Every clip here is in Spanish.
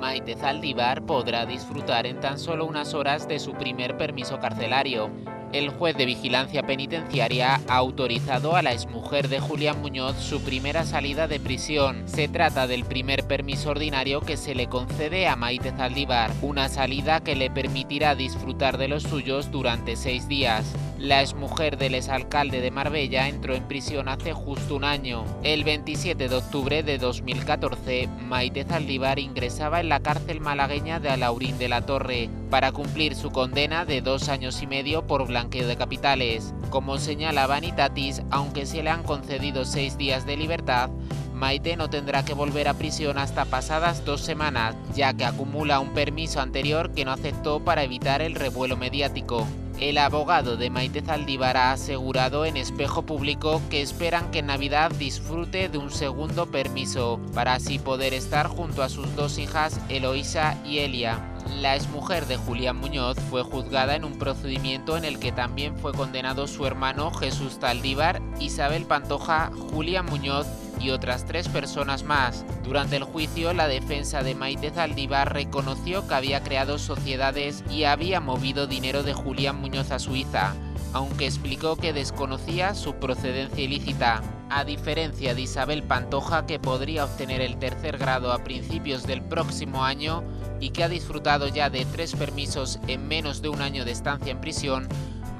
Maite Zaldívar podrá disfrutar en tan solo unas horas de su primer permiso carcelario. El juez de vigilancia penitenciaria ha autorizado a la exmujer de Julián Muñoz su primera salida de prisión. Se trata del primer permiso ordinario que se le concede a Maite Zaldívar, una salida que le permitirá disfrutar de los suyos durante seis días. La exmujer del exalcalde de Marbella entró en prisión hace justo un año. El 27 de octubre de 2014, Maite Zaldívar ingresaba en la cárcel malagueña de Alaurín de la Torre para cumplir su condena de dos años y medio por blanqueo de capitales. Como señala Vanitatis, aunque se le han concedido seis días de libertad, Maite no tendrá que volver a prisión hasta pasadas dos semanas, ya que acumula un permiso anterior que no aceptó para evitar el revuelo mediático. El abogado de Maite Zaldívar ha asegurado en espejo público que esperan que en Navidad disfrute de un segundo permiso, para así poder estar junto a sus dos hijas Eloísa y Elia. La exmujer de Julián Muñoz fue juzgada en un procedimiento en el que también fue condenado su hermano Jesús Zaldívar, Isabel Pantoja, Julián Muñoz y otras tres personas más. Durante el juicio, la defensa de Maite Zaldívar reconoció que había creado sociedades y había movido dinero de Julián Muñoz a Suiza, aunque explicó que desconocía su procedencia ilícita. A diferencia de Isabel Pantoja, que podría obtener el tercer grado a principios del próximo año y que ha disfrutado ya de tres permisos en menos de un año de estancia en prisión,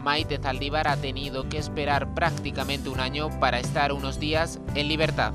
Maite Zaldívar ha tenido que esperar prácticamente un año para estar unos días en libertad.